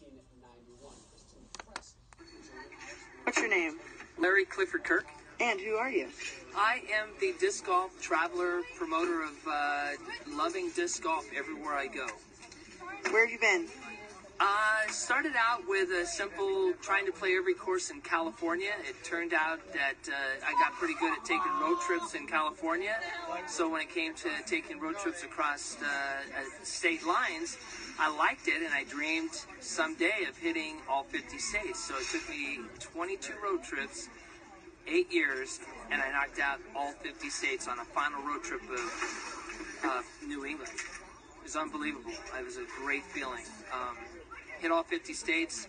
1891. Kristen Press. What's your name? Larry Clifford Kirk. And who are you? I am the disc golf traveler, promoter of uh, loving disc golf everywhere I go. Where have you been? I started out with a simple trying to play every course in California. It turned out that uh, I got pretty good at taking road trips in California. So when it came to taking road trips across uh, uh, state lines, I liked it and I dreamed someday of hitting all 50 states. So it took me 22 road trips, eight years, and I knocked out all 50 states on a final road trip of uh, New England. It was unbelievable. It was a great feeling. Um, hit all 50 states.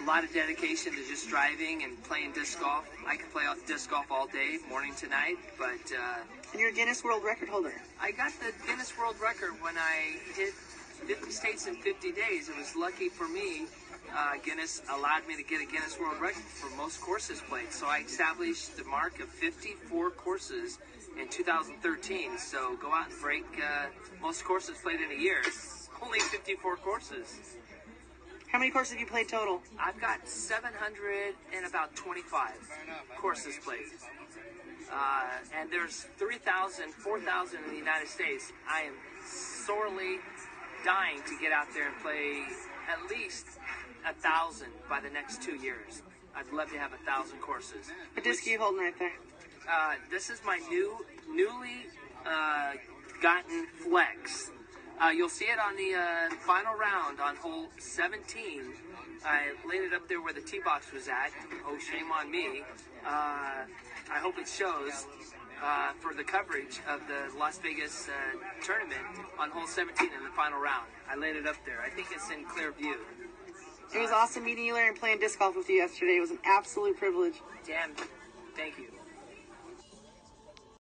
A lot of dedication to just driving and playing disc golf. I could play disc golf all day, morning to night, but uh, And you're a Guinness World Record holder. I got the Guinness World Record when I hit 50 states in 50 days. It was lucky for me. Uh, Guinness allowed me to get a Guinness World Record for most courses played. So I established the mark of 54 courses in 2013. So go out and break uh, most courses played in a year. It's only 54 courses. How many courses have you played total? I've got 700 and about 25 courses played. Uh, and there's 3,000, 4,000 in the United States. I am sorely dying to get out there and play at least a thousand by the next two years. I'd love to have a thousand courses. What disc are you holding right there? Uh, this is my new, newly uh, gotten flex. Uh, you'll see it on the uh, final round on hole 17. I laid it up there where the tee box was at. Oh, shame on me. Uh, I hope it shows uh, for the coverage of the Las Vegas uh, tournament on hole 17 in the final round. I laid it up there. I think it's in clear view. It was awesome meeting you, Larry, and playing disc golf with you yesterday. It was an absolute privilege. Damn. Thank you.